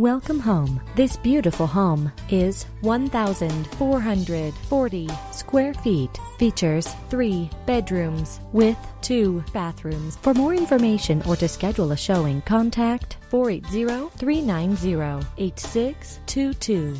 Welcome home. This beautiful home is 1,440 square feet. Features three bedrooms with two bathrooms. For more information or to schedule a showing, contact 480 390 8622.